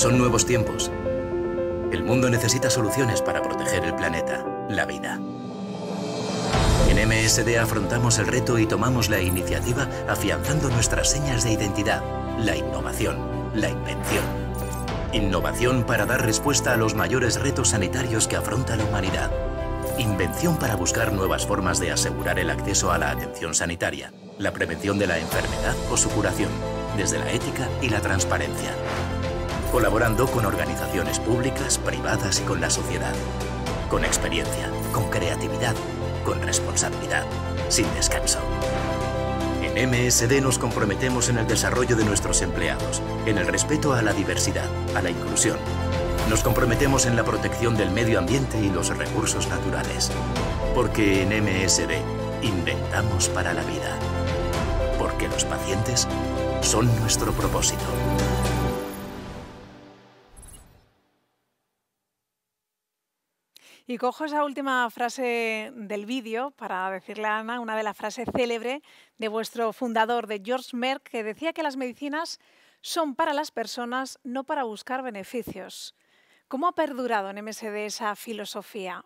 Son nuevos tiempos. El mundo necesita soluciones para proteger el planeta, la vida. En MSD afrontamos el reto y tomamos la iniciativa afianzando nuestras señas de identidad, la innovación, la invención. Innovación para dar respuesta a los mayores retos sanitarios que afronta la humanidad. Invención para buscar nuevas formas de asegurar el acceso a la atención sanitaria, la prevención de la enfermedad o su curación, desde la ética y la transparencia. Colaborando con organizaciones públicas, privadas y con la sociedad. Con experiencia, con creatividad, con responsabilidad, sin descanso. En MSD nos comprometemos en el desarrollo de nuestros empleados, en el respeto a la diversidad, a la inclusión. Nos comprometemos en la protección del medio ambiente y los recursos naturales. Porque en MSD inventamos para la vida. Porque los pacientes son nuestro propósito. Y cojo esa última frase del vídeo para decirle a Ana una de las frases célebres de vuestro fundador, de George Merck, que decía que las medicinas son para las personas, no para buscar beneficios. ¿Cómo ha perdurado en MSD esa filosofía?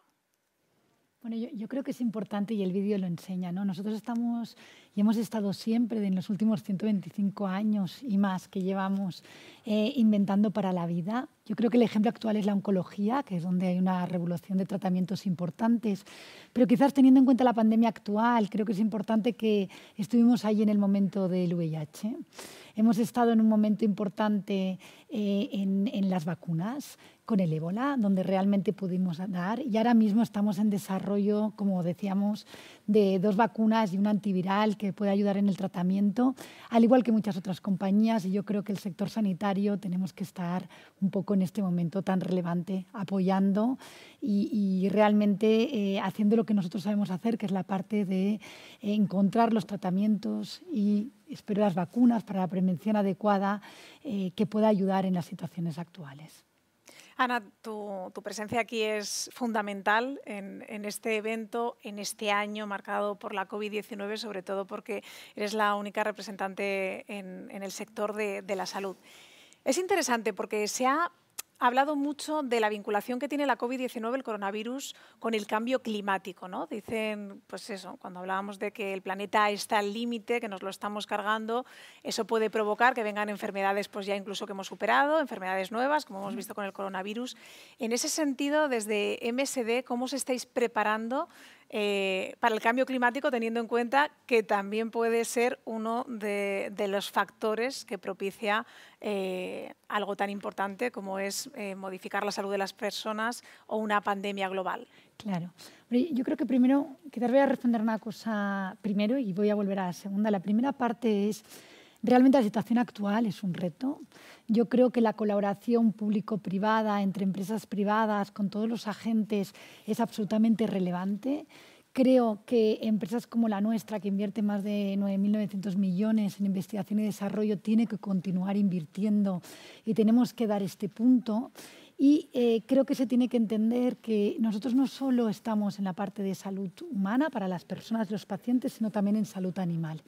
Bueno, yo, creo que es importante y el vídeo lo enseña. ¿no? Nosotros estamos y hemos estado siempre en los últimos 125 años y más que llevamos eh, inventando para la vida. Yo creo que el ejemplo actual es la oncología, que es donde hay una revolución de tratamientos importantes. Pero quizás teniendo en cuenta la pandemia actual, creo que es importante que estuvimos ahí en el momento del VIH. Hemos estado en un momento importante eh, en, en las vacunas con el ébola, donde realmente pudimos dar. Y ahora mismo estamos en desarrollo, como decíamos, de dos vacunas y un antiviral que puede ayudar en el tratamiento, al igual que muchas otras compañías. Y yo creo que el sector sanitario tenemos que estar un poco en este momento tan relevante, apoyando y, realmente eh, haciendo lo que nosotros sabemos hacer, que es la parte de encontrar los tratamientos y espero las vacunas para la prevención adecuada eh, que pueda ayudar en las situaciones actuales. Ana, tu, presencia aquí es fundamental en, este evento, en este año marcado por la COVID-19, sobre todo porque eres la única representante en, el sector de, de la salud. Es interesante porque se ha ha hablado mucho de la vinculación que tiene la COVID-19, el coronavirus, con el cambio climático. ¿no? Dicen, pues eso, cuando hablábamos de que el planeta está al límite, que nos lo estamos cargando, eso puede provocar que vengan enfermedades pues ya incluso que hemos superado, enfermedades nuevas, como hemos visto con el coronavirus. En ese sentido, desde MSD, ¿cómo os estáis preparando eh, para el cambio climático, teniendo en cuenta que también puede ser uno de, los factores que propicia eh, algo tan importante como es eh, modificar la salud de las personas o una pandemia global. Claro. Yo creo que primero, quizás voy a responder una cosa primero y voy a volver a la segunda. La primera parte es Realmente la situación actual es un reto. Yo creo que la colaboración público-privada entre empresas privadas con todos los agentes es absolutamente relevante. Creo que empresas como la nuestra, que invierte más de 9.900 millones en investigación y desarrollo, tiene que continuar invirtiendo y tenemos que dar este punto. Y eh, creo que se tiene que entender que nosotros no solo estamos en la parte de salud humana para las personas, los pacientes, sino también en salud animal.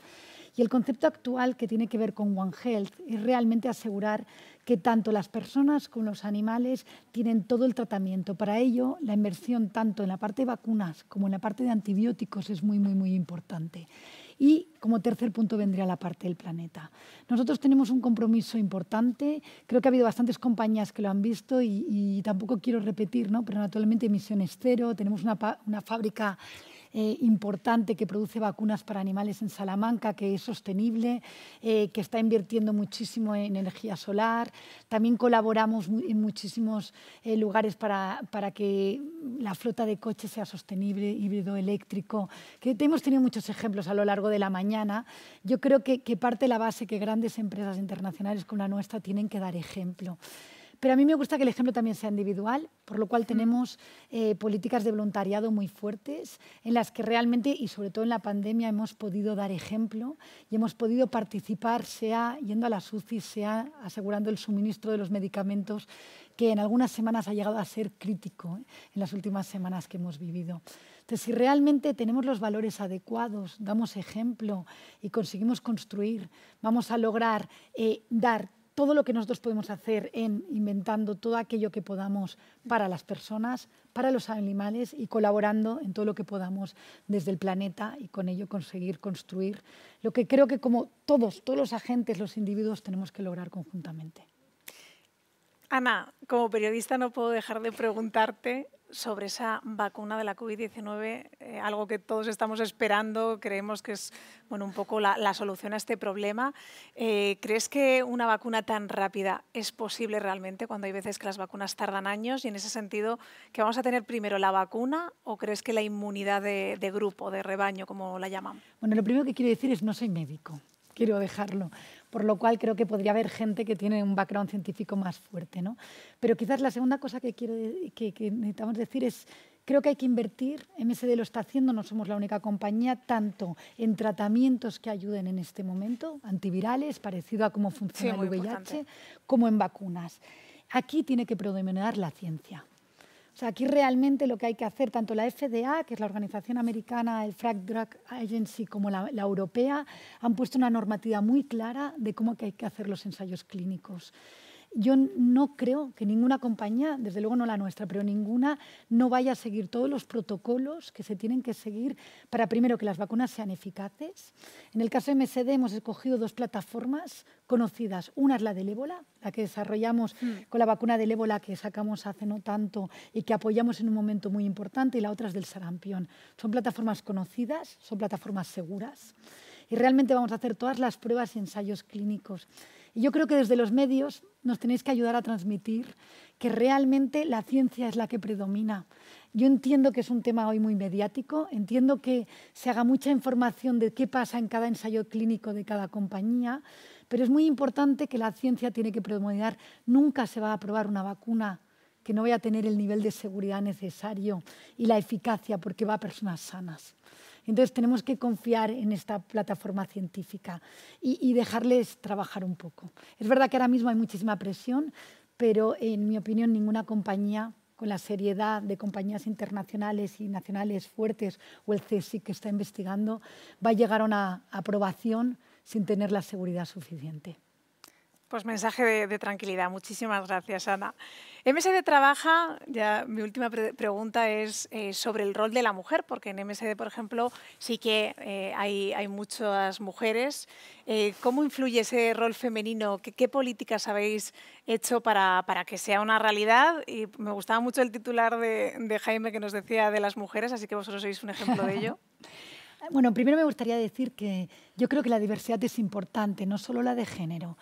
Y el concepto actual que tiene que ver con One Health es realmente asegurar que tanto las personas como los animales tienen todo el tratamiento. Para ello, la inversión tanto en la parte de vacunas como en la parte de antibióticos es muy, muy, muy importante. Y como tercer punto vendría la parte del planeta. Nosotros tenemos un compromiso importante, creo que ha habido bastantes compañías que lo han visto y, tampoco quiero repetir, ¿no? pero naturalmente emisiones cero, tenemos una, una fábrica eh, importante que produce vacunas para animales en Salamanca, que es sostenible, eh, que está invirtiendo muchísimo en energía solar. También colaboramos en muchísimos eh, lugares para, para, que la flota de coches sea sostenible, híbrido, eléctrico, que hemos tenido muchos ejemplos a lo largo de la mañana. Yo creo que, que parte de la base que grandes empresas internacionales como la nuestra tienen que dar ejemplo. Pero a mí me gusta que el ejemplo también sea individual, por lo cual tenemos eh, políticas de voluntariado muy fuertes en las que realmente, y sobre todo en la pandemia, hemos podido dar ejemplo y hemos podido participar, sea yendo a las UCI, sea asegurando el suministro de los medicamentos, que en algunas semanas ha llegado a ser crítico ¿eh? en las últimas semanas que hemos vivido. Entonces, si realmente tenemos los valores adecuados, damos ejemplo y conseguimos construir, vamos a lograr eh, dar todo lo que nosotros podemos hacer en inventando todo aquello que podamos para las personas, para los animales y colaborando en todo lo que podamos desde el planeta y con ello conseguir construir lo que creo que como todos, todos los agentes, los individuos tenemos que lograr conjuntamente. Ana, como periodista no puedo dejar de preguntarte sobre esa vacuna de la COVID-19, eh, algo que todos estamos esperando, creemos que es bueno, un poco la, solución a este problema. Eh, ¿Crees que una vacuna tan rápida es posible realmente cuando hay veces que las vacunas tardan años? Y en ese sentido, ¿que vamos a tener primero la vacuna o crees que la inmunidad de, de grupo, de rebaño, como la llaman? Bueno, lo primero que quiero decir es no soy médico quiero dejarlo, por lo cual creo que podría haber gente que tiene un background científico más fuerte. ¿no? Pero quizás la segunda cosa que, quiero, que, necesitamos decir es, creo que hay que invertir, MSD lo está haciendo, no somos la única compañía, tanto en tratamientos que ayuden en este momento, antivirales, parecido a cómo funciona el VIH, como en vacunas. Aquí tiene que predominar la ciencia. O sea, aquí realmente lo que hay que hacer, tanto la FDA, que es la organización americana, el Frag Drug Agency, como la, la, europea, han puesto una normativa muy clara de cómo hay que hacer los ensayos clínicos yo no creo que ninguna compañía, desde luego no la nuestra, pero ninguna, no vaya a seguir todos los protocolos que se tienen que seguir para, primero, que las vacunas sean eficaces. En el caso de MSD hemos escogido dos plataformas conocidas. Una es la del ébola, la que desarrollamos mm. con la vacuna del ébola que sacamos hace no tanto y que apoyamos en un momento muy importante, y la otra es del sarampión. Son plataformas conocidas, son plataformas seguras y realmente vamos a hacer todas las pruebas y ensayos clínicos. Y yo creo que desde los medios nos tenéis que ayudar a transmitir que realmente la ciencia es la que predomina. Yo entiendo que es un tema hoy muy mediático, entiendo que se haga mucha información de qué pasa en cada ensayo clínico de cada compañía, pero es muy importante que la ciencia tiene que predominar. Nunca se va a aprobar una vacuna que no vaya a tener el nivel de seguridad necesario y la eficacia porque va a personas sanas. Entonces tenemos que confiar en esta plataforma científica y, dejarles trabajar un poco. Es verdad que ahora mismo hay muchísima presión, pero en mi opinión ninguna compañía con la seriedad de compañías internacionales y nacionales fuertes o el CSIC que está investigando, va a llegar a una aprobación sin tener la seguridad suficiente. Pues mensaje de, tranquilidad. Muchísimas gracias, Ana. MSD trabaja, ya mi última pregunta es eh, sobre el rol de la mujer, porque en MSD, por ejemplo, sí que eh, hay, hay, muchas mujeres. Eh, ¿Cómo influye ese rol femenino? ¿Qué, políticas habéis hecho para, para, que sea una realidad? Y me gustaba mucho el titular de Jaime que nos decía de las mujeres, así que vosotros sois un ejemplo de ello. Bueno, primero me gustaría decir que yo creo que la diversidad es importante, no solo la de género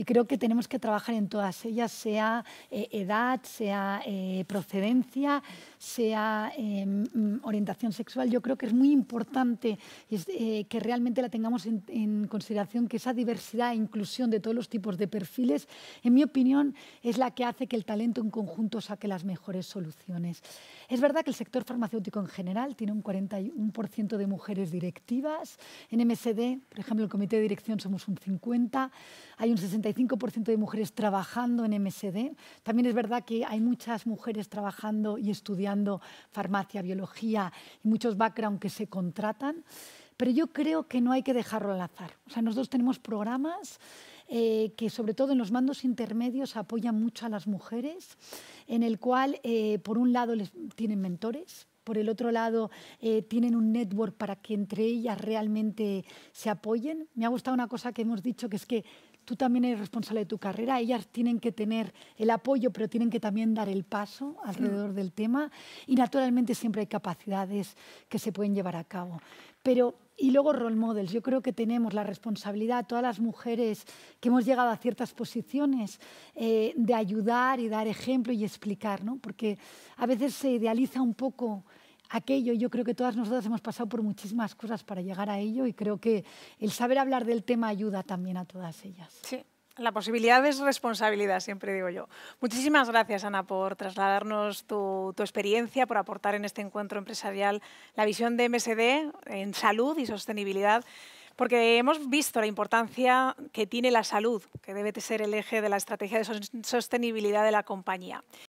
y creo que tenemos que trabajar en todas ellas, sea eh, edad, sea eh, procedencia, sea mm, orientación sexual. Yo creo que es muy importante eh, que realmente la tengamos en, en, consideración, que esa diversidad e inclusión de todos los tipos de perfiles, en mi opinión, es la que hace que el talento en conjunto saque las mejores soluciones. Es verdad que el sector farmacéutico en general tiene un 41% de mujeres directivas. En MSD, por ejemplo, el comité de dirección somos un 50%. Hay un 65% de mujeres trabajando en MSD. También es verdad que hay muchas mujeres trabajando y estudiando farmacia, biología y muchos background que se contratan. Pero yo creo que no hay que dejarlo al azar. O sea, nosotros tenemos programas eh, que sobre todo en los mandos intermedios apoyan mucho a las mujeres, en el cual, eh, por un lado, tienen mentores, por el otro lado, eh, tienen un network para que entre ellas realmente se apoyen. Me ha gustado una cosa que hemos dicho, que es que tú también eres responsable de tu carrera, ellas tienen que tener el apoyo, pero tienen que también dar el paso alrededor del tema y naturalmente siempre hay capacidades que se pueden llevar a cabo. Pero, y luego role models. Yo creo que tenemos la responsabilidad, todas las mujeres que hemos llegado a ciertas posiciones, eh, de ayudar y dar ejemplo y explicar, ¿no? Porque a veces se idealiza un poco aquello. Yo creo que todas nosotras hemos pasado por muchísimas cosas para llegar a ello y creo que el saber hablar del tema ayuda también a todas ellas. Sí. La posibilidad es responsabilidad, siempre digo yo. Muchísimas gracias, Ana, por trasladarnos tu, experiencia, por aportar en este encuentro empresarial la visión de MSD en salud y sostenibilidad porque hemos visto la importancia que tiene la salud, que debe ser el eje de la estrategia de sostenibilidad de la compañía.